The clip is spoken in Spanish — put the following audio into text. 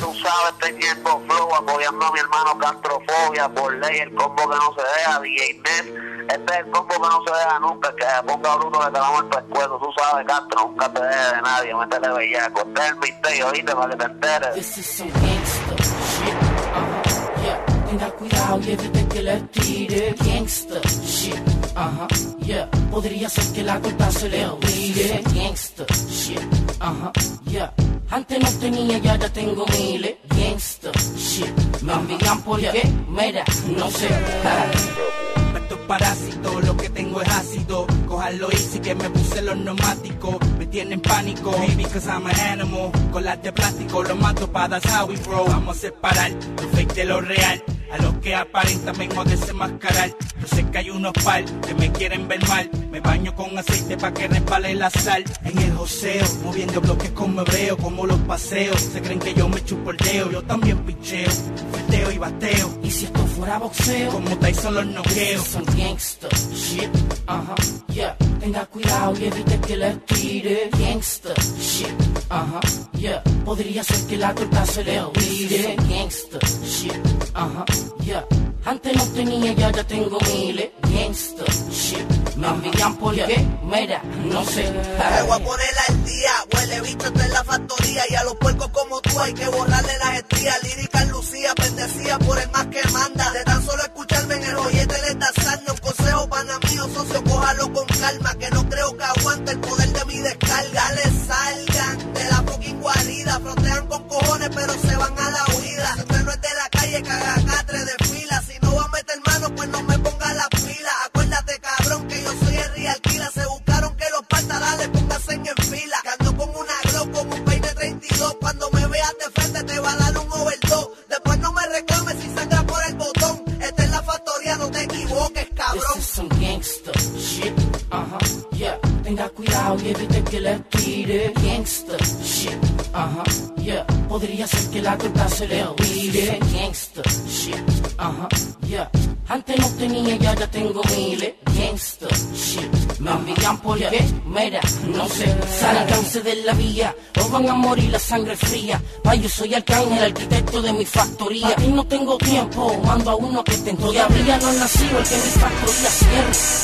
tú sabes, teniendo flow, apoyando a mi hermano Castrofobia, por ley, el combo que no se deja, DJ Net. Este es el combo que no se deja nunca, que se ponga bruto que te damos el pescuezo. Tú sabes, Castro, nunca te dejes de nadie, métele bellaco. Este es el misterio, ¿viste? Para que te enteres. This is some gangsta shit. Uh-huh, yeah. Tenga cuidado y evite que le tire gangsta shit. Ajá, yeah. Podría ser que la corta se le olvide gangsta shit. Ajá, yeah. Antes no tenía, ya ya tengo miles gangsta shit. Me envidian porque, mira, no sé. Esto es parásito, lo que tengo es ácido. Cójalo easy que me puse los neumáticos. Me tienen pánico, baby, cause I'm an animal. Con las de plástico, lo mato para that's how we roll. Vamos a separar lo fake de lo real. A los que aparentan vengo desenmascarar. Yo sé que hay unos par que me quieren ver mal. Me baño con aceite pa' que resbale la sal. En el joseo, moviendo bloques como hebreo, como los paseos. Se creen que yo me chupo el dedo, yo también picheo. Feteo y bateo. Y si esto fuera boxeo, Como Tyson los noqueo. son gangsta shit. Ajá, yeah. Tenga cuidado y evite que le tire gangsta shit. Ajá, yeah. Podría ser que la corta se le olvide gangsta shit. Ajá, yeah. Antes no tenía, ya ya tengo miles gangsta shit. Me envidian porque, mira, no sé. Me voy a poner al día, huele bicho está en la factoría y a los puercos como tú hay que borrarle las estrías. Lírica Lucía, bendecida por el más que manda. De tan solo escucharme en el joyete de Tarzán, un consejo pana mío, socio, cójalo con calma, que no creo que aguante el poder Y evite que le tire gangsta shit. Ajá, yeah. Podría ser que la corta se le olvide gangsta shit. Ajá, yeah. Antes no tenía, ya ya tengo miles gangsta shit. Me envidian porque, mira, no sé. Sálganse de la vía o van a morir la sangre fría. Pa' yo soy arcángel, arquitecto de mi factoría. Y no tengo tiempo, mando a uno que te Todavía no ha nacido el que mi factoría cierre.